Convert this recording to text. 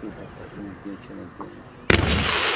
Спасибо, спасибо, вечером.